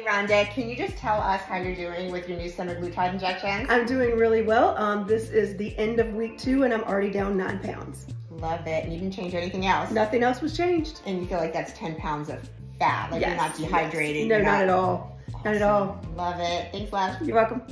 Hey Rhonda, can you just tell us how you're doing with your new semaglutide injections? I'm doing really well. Um, this is the end of week two and I'm already down nine pounds. Love it. And you didn't change anything else? Nothing else was changed. And you feel like that's 10 pounds of fat, like yes. you're not dehydrated. No, not, not at all. Awesome. Not at all. Love it. Thanks, Lash. You're welcome.